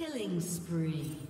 Killing spree.